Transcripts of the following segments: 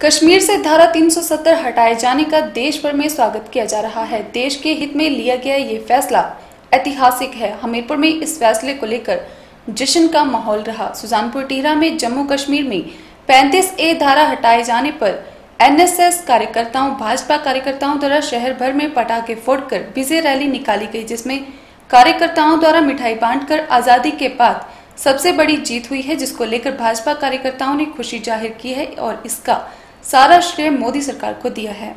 कश्मीर से धारा 370 हटाए जाने का देश भर में स्वागत किया जा रहा है। देश के हित में लिया गया ये फैसला ऐतिहासिक है। हमीरपुर में इस फैसले को लेकर जश्न का माहौल रहा। सुजानपुर टीहरा में जम्मू कश्मीर में 35 ए धारा हटाए जाने पर एनएसएस कार्यकर्ताओं, भाजपा कार्यकर्ताओं द्वारा शहर भर में पटाखे फोड़कर विजय रैली निकाली गई, जिसमें कार्यकर्ताओं द्वारा मिठाई बांटकर आज़ादी के बाद सबसे बड़ी जीत हुई है, जिसको लेकर भाजपा कार्यकर्ताओं ने खुशी ज़ाहिर की है और इसका सारा श्रेय मोदी सरकार को दिया है।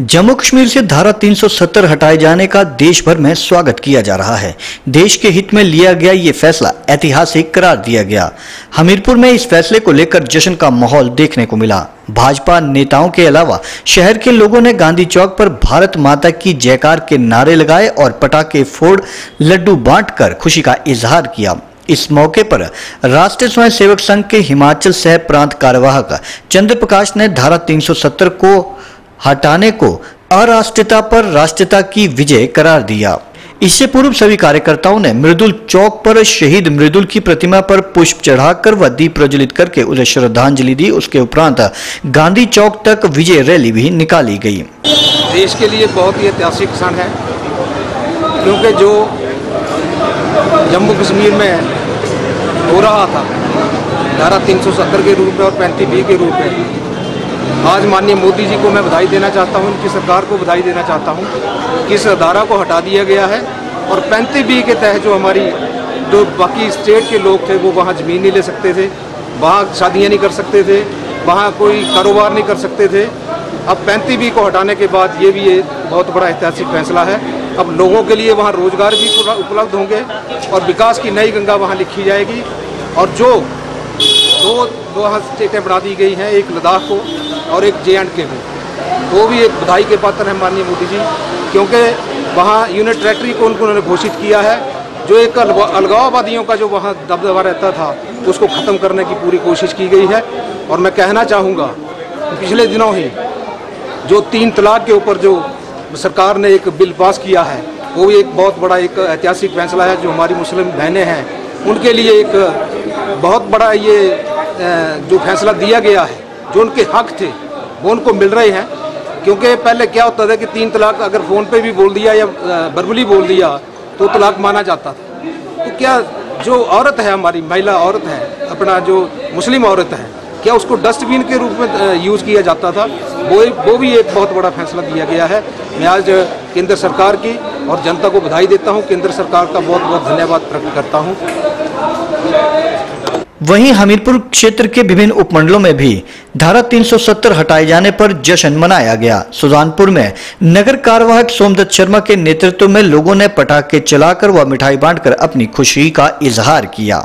जम्मू कश्मीर से धारा 370 हटाए जाने का देश भर में स्वागत किया जा रहा है। देश के हित में लिया गया ये फैसला ऐतिहासिक करार दिया गया। हमीरपुर में इस फैसले को लेकर जश्न का माहौल देखने को मिला। भाजपा नेताओं के अलावा शहर के लोगों ने गांधी चौक पर भारत माता की जयकार के नारे लगाए और पटाखे फोड़ लड्डू बांटकर खुशी का इजहार किया। इस मौके पर राष्ट्रीय स्वयं सेवक संघ के हिमाचल सह प्रांत कार्यवाहक चंद्र प्रकाश ने धारा 370 को हटाने को अराष्ट्रीयता पर राष्ट्रीयता की विजय करार दिया। इससे पूर्व सभी कार्यकर्ताओं ने मृदुल चौक पर शहीद मृदुल की प्रतिमा पर पुष्प चढ़ाकर व दीप प्रज्वलित करके उसे श्रद्धांजलि दी। उसके उपरांत गांधी चौक तक विजय रैली भी निकाली गई। देश के लिए बहुत ही ऐतिहासिक क्षण है, क्योंकि जो जम्मू कश्मीर में हो रहा था। धारा 370 के रूप में और पैंतीस बी के रूप में। आज माननीय मोदी जी को मैं बधाई देना चाहता हूँ, उनकी सरकार को बधाई देना चाहता हूँ कि इस धारा को हटा दिया गया है और पैंतीस बी के तहत जो हमारी, जो बाकी स्टेट के लोग थे, वो वहाँ ज़मीन नहीं ले सकते थे, वहाँ शादियाँ नहीं कर सकते थे, वहाँ कोई कारोबार नहीं कर सकते थे। अब पैंतीस बी को हटाने के बाद ये भी एक बहुत बड़ा ऐतिहासिक फैसला है। अब लोगों के लिए वहाँ रोज़गार भी उपलब्ध होंगे और विकास की नई गंगा वहाँ लिखी जाएगी। और जो दो दो स्टेटें बढ़ा दी गई हैं, एक लद्दाख को और एक जे एंड के को। वो भी एक बधाई के पात्र हैं माननीय मोदी जी, क्योंकि वहाँ यूनिट टेरेटरी को उनको उन्होंने घोषित किया है। जो एक अलगाववादियों का जो वहाँ दबदबा रहता था, उसको ख़त्म करने की पूरी कोशिश की गई है। और मैं कहना चाहूँगा, पिछले दिनों ही जो तीन तलाक के ऊपर जो सरकार ने एक बिल पास किया है। वो एक बहुत बड़ा एक ऐतिहासिक फैसला है जो हमारी मुस्लिम बहनें हैं। उनके लिए एक बहुत बड़ा ये जो फैसला दिया गया है, जो उनके हक थे, वो उनको मिल रहे हैं। क्योंकि पहले क्या होता था कि तीन तलाक अगर फ़ोन पे भी बोल दिया या बरबली बोल दिया तो तलाक माना जाता था। तो क्या जो औरत है हमारी, महिला औरत है, अपना जो मुस्लिम औरत है, क्या उसको डस्टबिन के रूप में यूज़ किया जाता था? वो वो भी एक बहुत बड़ा फैसला दिया गया है। मैं आज केंद्र सरकार की और जनता को बधाई देता हूँ। केंद्र सरकार का बहुत बहुत धन्यवाद प्रकट करता हूँ। वहीं हमीरपुर क्षेत्र के विभिन्न उपमंडलों में भी धारा 370 हटाए जाने पर जश्न मनाया गया। सुजानपुर में नगर कार्यवाहक सोमदत्त शर्मा के नेतृत्व में लोगों ने पटाखे चलाकर व मिठाई बांटकर अपनी खुशी का इजहार किया।